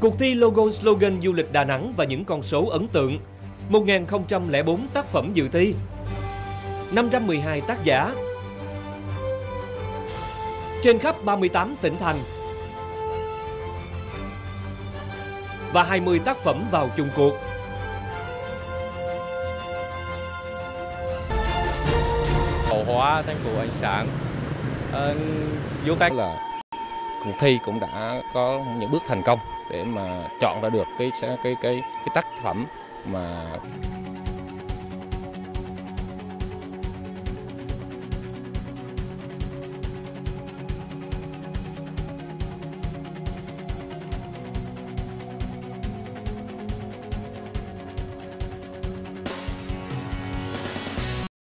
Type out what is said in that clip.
Cuộc thi logo slogan du lịch Đà Nẵng và những con số ấn tượng. 1004 tác phẩm dự thi. 512 tác giả. Trên khắp 38 tỉnh thành. Và 20 tác phẩm vào chung cuộc. Cầu hóa thành phố ánh sáng Ờ, du khách là cuộc thi cũng đã có những bước thành công để mà chọn ra được cái cái cái cái tác phẩm mà